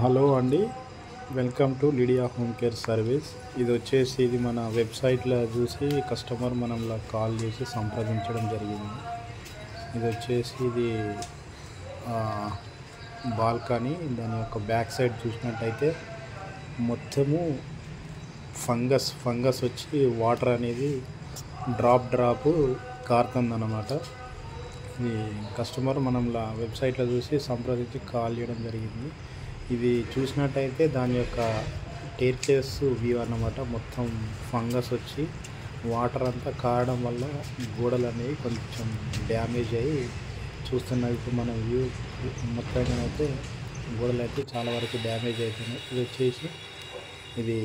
Hello అండి. Welcome to Lydia home care service. ఇది వచ్చేసి ఇది మన వెబ్సైట్లో చూసి కస్టమర్ మనంలా కాల్ చేసి సంప్రదించడం జరిగింది. ఇది వచ్చేసి ఇది బాల్కనీ. దాని యొక్క బ్యాక్ సైడ్ చూసినట్టయితే మొత్తము ఫంగస్ ఫంగస్ వచ్చి వాటర్ అనేది డ్రాప్ డ్రాప్ కారుతుందన్నమాట. ఇది కస్టమర్ మనంలా వెబ్సైట్లో చూసి సంప్రదించి కాల్ చేయడం జరిగింది. ఇది చూసినట్టయితే దాని యొక్క టేర్చేస్ వ్యూ అన్నమాట మొత్తం ఫంగస్ వచ్చి వాటర్ అంతా కారడం వల్ల గోడలు అనేవి కొంచెం డ్యామేజ్ అయ్యి చూస్తున్నది ఇప్పుడు వ్యూ మొత్తంగా అయితే గోడలు అయితే చాలా వరకు డ్యామేజ్ అవుతున్నాయి ఇది వచ్చేసి ఇది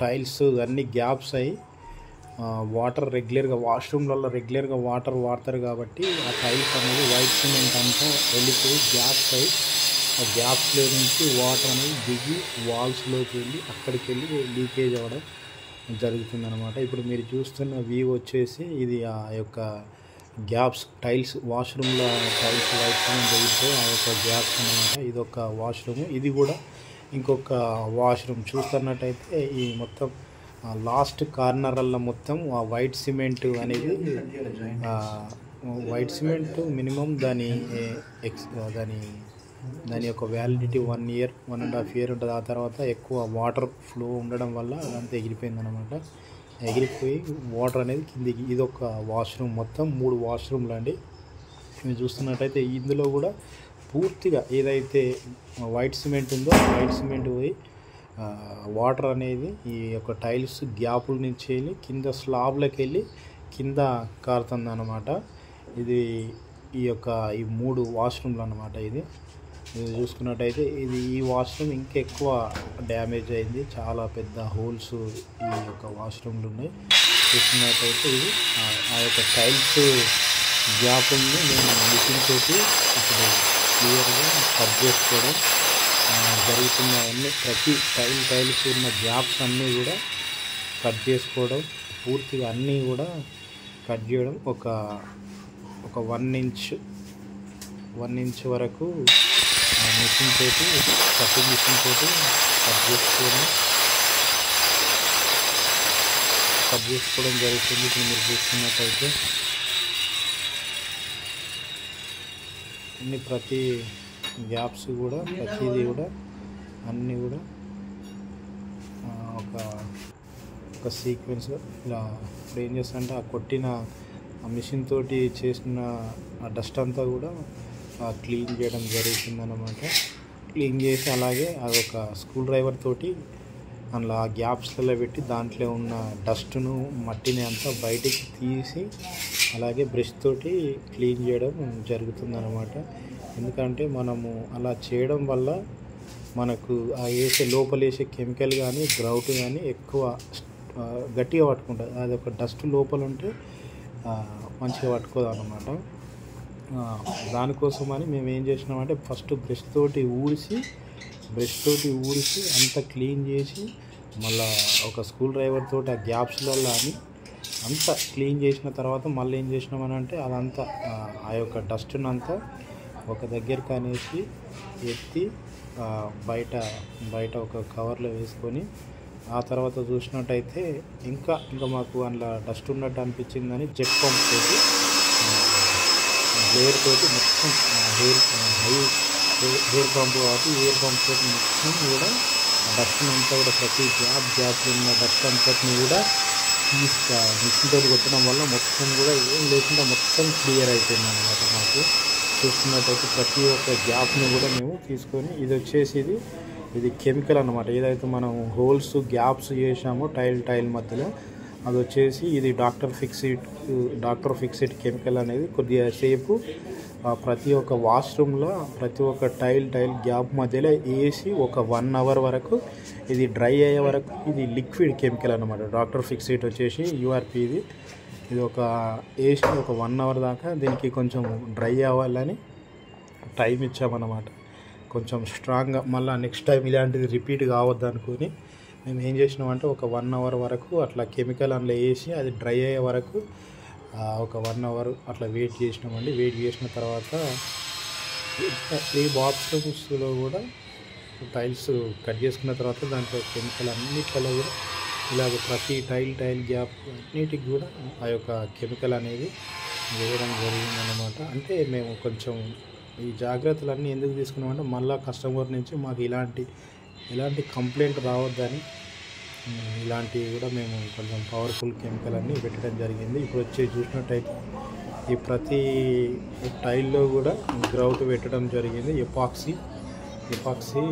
టైల్స్ అన్ని గ్యాప్స్ అయ్యి వాటర్ రెగ్యులర్గా వాష్రూమ్లలో రెగ్యులర్గా వాటర్ వాడతారు కాబట్టి ఆ టైల్స్ అనేది వైట్ సిమెంట్ అంతా వెళ్ళిపోయి గ్యాప్స్ అయ్యి ఆ గ్యాప్స్లో నుంచి వాటర్ అనేది దిగి వాల్స్లోకి వెళ్ళి అక్కడికి వెళ్ళి లీకేజ్ అవ్వడం జరుగుతుంది అనమాట ఇప్పుడు మీరు చూస్తున్న వ్యూ వచ్చేసి ఇది ఆ యొక్క గ్యాప్స్ టైల్స్ వాష్రూమ్లో టైల్స్ వైట్ జరిగితే ఆ యొక్క గ్యాప్స్ అనమాట ఇది ఒక వాష్రూమ్. ఇది కూడా ఇంకొక వాష్రూమ్. చూస్తున్నట్టయితే ఈ మొత్తం లాస్ట్ కార్నర్ల మొత్తం ఆ వైట్ సిమెంట్ అనేది వైట్ సిమెంట్ మినిమం దాని ఎక్స్ దాని దాని యొక్క validity one year one and half year ఉంటుంది. ఆ తర్వాత ఎక్కువ వాటర్ ఫ్లో ఉండడం వల్ల అదంతా ఎగిరిపోయింది అనమాట ఎగిరిపోయి వాటర్ అనేది కిందికి ఇది ఒక వాష్రూమ్ మొత్తం మూడు వాష్రూమ్లు అండి. మీరు చూస్తున్నట్టయితే ఇందులో కూడా పూర్తిగా ఏదైతే వైట్ సిమెంట్ ఉందో వైట్ సిమెంట్ పోయి వాటర్ అనేది ఈ యొక్క టైల్స్ గ్యాపుల నుంచి వెళ్ళి కింద స్లాబ్లోకి వెళ్ళి కింద కారుతుంది అనమాట ఇది ఈ యొక్క ఈ మూడు వాష్రూమ్లు అనమాట ఇది. ఇది చూసుకున్నట్టయితే ఇది ఈ వాష్రూమ్ ఇంకెక్కువ డ్యామేజ్ అయింది. చాలా పెద్ద హోల్స్ ఈ యొక్క వాష్రూమ్లు ఉన్నాయి. చూసుకున్నట్టయితే ఇది ఆ- యొక్క టైల్స్ గ్యాపుల్ని నేను మిషన్ తోటి ఇప్పుడు క్లియర్గా కట్ చేసుకోవడం ఆ, జరుగుతున్నాయన్నీ ప్రతి టైల్ టైల్స్ ఉన్న గ్యాప్స్ అన్నీ కూడా కట్ చేసుకోవడం పూర్తిగా అన్నీ కూడా కట్ చేయడం ఒక ఒక వన్ ఇంచ్ వన్ ఇంచ్ వరకు మిషన్ తోటి కటింగ్ మిషన్ తోటి కట్ చేసుకోవడం కట్ చేసుకోవడం జరుగుతుంది. ఇప్పుడు మీరు చూస్తున్నట్టయితే అన్ని ప్రతి గ్యాప్స్ కూడా ప్రతిదీ కూడా అన్నీ కూడా ఒక ఒక సీక్వెన్స్ ఇలా ఇప్పుడు ఏం చేస్తానంటే ఆ కొట్టిన ఆ మిషన్ తోటి చేసిన ఆ డస్ట్ అంతా కూడా క్లీన్ చేయడం జరుగుతుందన్నమాట క్లీన్ చేసి అలాగే అదొక స్క్రూ డ్రైవర్ తోటి అందులో ఆ గ్యాప్స్లలో పెట్టి దాంట్లో ఉన్న డస్ట్ను మట్టిని అంతా బయటికి తీసి అలాగే బ్రష్ తోటి క్లీన్ చేయడం జరుగుతుందన్నమాట ఎందుకంటే మనము అలా చేయడం వల్ల మనకు ఆ వేసే లోపల వేసే కెమికల్ కానీ గ్రౌట్ కానీ ఎక్కువ గట్టిగా పట్టుకుంటుంది. అది ఒక డస్ట్ లోపల ఉంటే మంచిగా పట్టుకోదు అనమాట దానికోసమని మేము ఏం చేసినామంటే ఫస్ట్ బ్రష్ తోటి ఊడిసి బ్రష్ తోటి ఊడిసి అంతా క్లీన్ చేసి మళ్ళా ఒక స్కూల్ డ్రైవర్ తోటి ఆ గ్యాప్స్లలో అని అంతా క్లీన్ చేసిన తర్వాత మళ్ళీ ఏం చేసినామని అంటే అదంతా ఆ, యొక్క డస్ట్ని అంతా ఒక దగ్గరికి అనేసి ఎత్తి బయట బయట ఒక కవర్లో వేసుకొని ఆ తర్వాత చూసినట్టయితే ఇంకా ఇంకా మాకు అందులో డస్ట్ ఉన్నట్టు అనిపించిందని జెట్ పంప్ హెయిర్ తోటి మొత్తం హెయిర్ హై హెయిర్ పంప్ కాబట్టి హెయిర్ పంప్ తోటి మొత్తం కూడా డస్ట్ అంతా కూడా ప్రతి జాబ్ జాబ్లో ఉన్న డస్ట్ అంతటిని కూడా తీసుక మిషన్ తోటి కొట్టడం వల్ల మొత్తం కూడా ఏం లేకుండా మొత్తం క్లియర్ అయిపోయింది అనమాట మాకు. చూసుకున్నట్టయితే ప్రతి ఒక్క గ్యాప్ని కూడా మేము తీసుకొని ఇది వచ్చేసి ఇది ఇది కెమికల్ అనమాట ఏదైతే మనం హోల్స్ గ్యాప్స్ చేసామో టైల్ టైల్ మధ్యలో అది వచ్చేసి ఇది doctor Fixit doctor Fixit chemical అనేది కొద్దిగా సేపు ప్రతి ఒక్క వాష్రూమ్లో ప్రతి ఒక్క టైల్ టైల్ గ్యాప్ మధ్యలో వేసి ఒక వన్ అవర్ వరకు ఇది డ్రై అయ్యే వరకు ఇది లిక్విడ్ కెమికల్ అనమాట డాక్టర్ ఫిక్సిడ్ వచ్చేసి యూఆర్పి ఇది. ఇది ఒక వేసి ఒక వన్ అవర్ దాకా దీనికి కొంచెం డ్రై అవ్వాలని టైం ఇచ్చామన్నమాట. కొంచెం స్ట్రాంగ్గా మళ్ళీ నెక్స్ట్ టైం ఇలాంటిది రిపీట్ కావద్దు అనుకుని మేము ఏం చేసినామంటే ఒక వన్ అవర్ వరకు అట్లా కెమికల్ అందులో వేసి అది డ్రై అయ్యే వరకు ఒక వన్ అవర్ అట్లా వెయిట్ చేసినామండి. వెయిట్ చేసిన తర్వాత ఈ బాత్రూమ్స్లో కూడా టైల్స్ కట్ చేసుకున్న తర్వాత దాంట్లో కెమికల్ అన్నిట్లలో కూడా ఇలాగ ప్రతి టైల్ టైల్ గ్యాప్ అన్నిటికి కూడా ఆ యొక్క కెమికల్ అనేది వేయడం జరిగిందన్నమాట. అంటే మేము కొంచెం ఈ జాగ్రత్తలన్నీ ఎందుకు తీసుకున్నామంటే మళ్ళీ కస్టమర్ నుంచి మాకు ఇలాంటి ఎలాంటి కంప్లైంట్ రావద్దని ఇలాంటివి కూడా మేము కొంచెం పవర్ఫుల్ కెమికల్ అన్నీ పెట్టడం జరిగింది. ఇప్పుడు వచ్చి చూసినట్టయితే ఈ ప్రతి టైల్లో కూడా గ్రౌట్ పెట్టడం జరిగింది. ఎపాక్సీ ఎపాక్సీ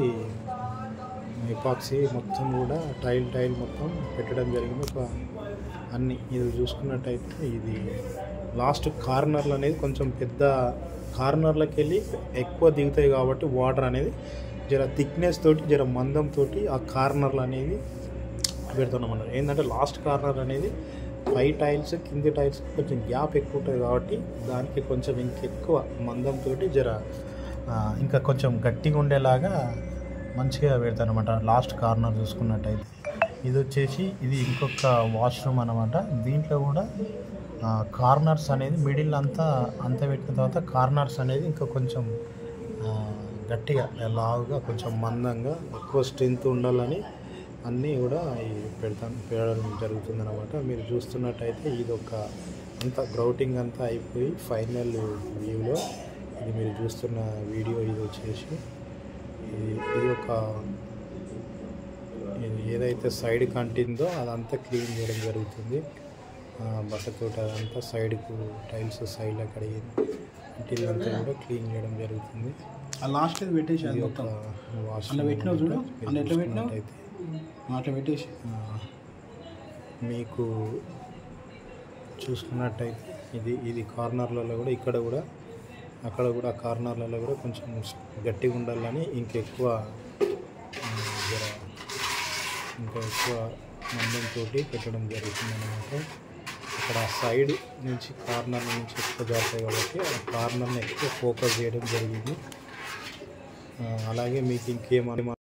ఎపాక్సీ మొత్తం కూడా టైల్ టైల్ మొత్తం పెట్టడం జరిగింది. ఒక అన్ని ఇది చూసుకున్నట్టయితే ఇది లాస్ట్ కార్నర్లు అనేది కొంచెం పెద్ద కార్నర్లకు వెళ్ళి ఎక్కువ దిగుతాయి కాబట్టి వాటర్ అనేది జర థిక్నెస్ తోటి జర మందం తోటి ఆ కార్నర్లు అనేది పెడుతున్నాం అన్నమాట ఏంటంటే లాస్ట్ కార్నర్ అనేది పై టైల్స్ కింది టైల్స్ కొంచెం గ్యాప్ ఎక్కువ ఉంటుంది కాబట్టి దానికి కొంచెం ఇంకెక్కువ మందంతో జర ఇంకా కొంచెం గట్టిగా ఉండేలాగా మంచిగా పెడతాను అనమాట లాస్ట్ కార్నర్ చూసుకున్నట్టయితే. ఇది వచ్చేసి ఇది ఇంకొక వాష్రూమ్ అనమాట దీంట్లో కూడా కార్నర్స్ అనేది మిడిల్ అంతా అంతా పెట్టిన తర్వాత కార్నర్స్ అనేది ఇంకా కొంచెం గట్టిగా లావుగా కొంచెం మందంగా ఎక్కువ స్ట్రెంత్ ఉండాలని అన్నీ కూడా పెడతాం పెట్టడం జరుగుతుంది అనమాట మీరు చూస్తున్నట్టయితే ఇది ఒక అంత గ్రౌటింగ్ అంతా అయిపోయి ఫైనల్ వ్యూలో ఇది మీరు చూస్తున్న వీడియో ఇది వచ్చేసి ఇది ఇది ఒక ఏదైతే సైడ్ కంటిందో అదంతా క్లీన్ చేయడం జరుగుతుంది. బట్టతోటి అదంతా సైడ్కు టైల్స్ సైడ్లో కడిగి ఇంటిల్ అంతా కూడా క్లీన్ చేయడం జరుగుతుంది. ఆ లాస్ట్ అది పెట్టేసి అది ఒక వాష్ అందులో పెట్టినావు చూడు? ఎట్లా పెట్టినావు? అట్లా పెట్టేసి. మీకు చూసుకున్నట్టయితే ఇది ఇది కార్నర్లలో కూడా ఇక్కడ కూడా అక్కడ కూడా కార్నర్లలో కూడా కొంచెం గట్టిగా ఉండాలని ఇంకెక్కువ ఇంకా ఎక్కువ మందంతో పెట్టడం జరుగుతుంది అనమాట అక్కడ సైడ్ నుంచి కార్నర్ నుంచి ఎక్కువ జరుగుతాయి కాబట్టి ఆ కార్నర్ని ఎక్కువ ఫోకస్ చేయడం జరిగింది. అలాగే మీకు ఇంకేమైనా